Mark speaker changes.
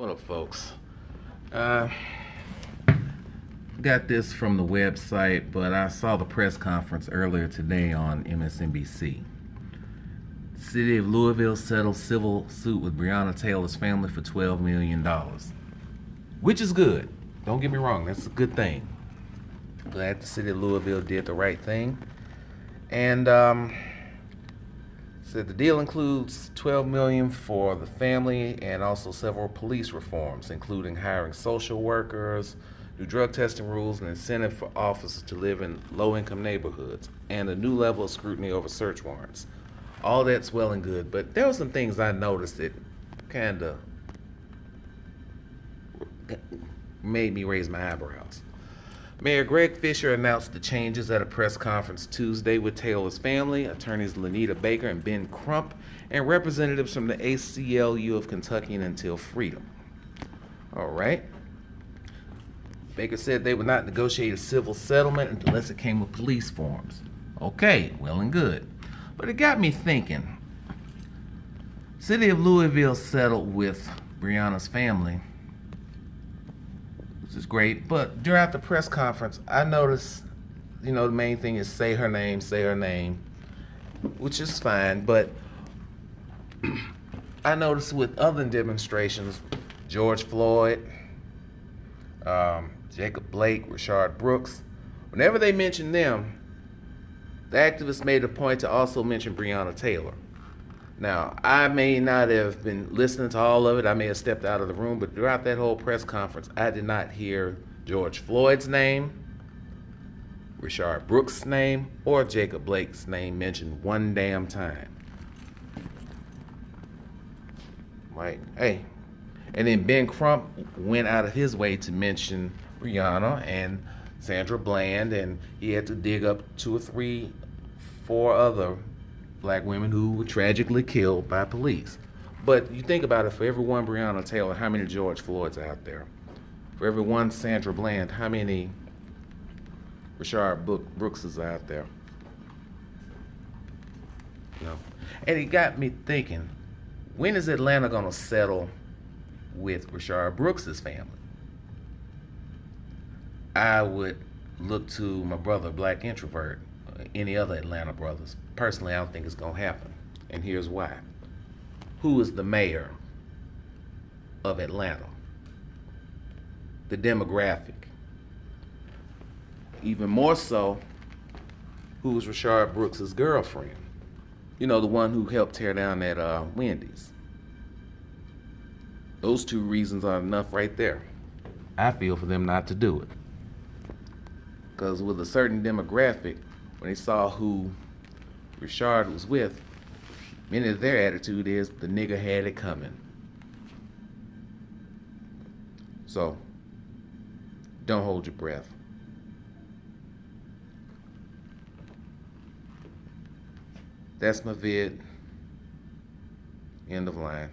Speaker 1: What up, folks? Uh, got this from the website, but I saw the press conference earlier today on MSNBC. City of Louisville settles civil suit with Breonna Taylor's family for $12 million. Which is good. Don't get me wrong, that's a good thing. Glad the city of Louisville did the right thing. And um, said the deal includes 12 million for the family and also several police reforms, including hiring social workers, new drug testing rules, and incentive for officers to live in low-income neighborhoods, and a new level of scrutiny over search warrants. All that's well and good, but there were some things I noticed that kind of made me raise my eyebrows. Mayor Greg Fischer announced the changes at a press conference Tuesday with Taylor's family, attorneys Lonita Baker and Ben Crump, and representatives from the ACLU of Kentucky and Until Freedom. All right. Baker said they would not negotiate a civil settlement unless it came with police forms. Okay, well and good. But it got me thinking. City of Louisville settled with Breonna's family which is great. But during the press conference, I noticed, you know, the main thing is say her name, say her name, which is fine. But I noticed with other demonstrations, George Floyd, um, Jacob Blake, Rayshard Brooks, whenever they mentioned them, the activists made a point to also mention Breonna Taylor. Now, I may not have been listening to all of it. I may have stepped out of the room, but throughout that whole press conference, I did not hear George Floyd's name, Rayshard Brooks' name, or Jacob Blake's name mentioned one damn time. Right? Hey. And then Ben Crump went out of his way to mention Breonna and Sandra Bland, and he had to dig up two or three, four other black women who were tragically killed by police. But you think about it, for every one Breonna Taylor, how many George Floyds out there? For every one Sandra Bland, how many Rayshard Brooks is out there? No. And it got me thinking, when is Atlanta going to settle with Rayshard Brooks's family? I would look to my brother, Black Introvert, any other Atlanta brothers. Personally, I don't think it's going to happen. And here's why. Who is the mayor of Atlanta? The demographic. Even more so, who was Rayshard Brooks' girlfriend? You know, the one who helped tear down that uh, Wendy's. Those two reasons are enough right there. I feel for them not to do it. Because with a certain demographic, when they saw who Rayshard was with, many of their attitude is the nigga had it coming. So, don't hold your breath. That's my vid. End of line.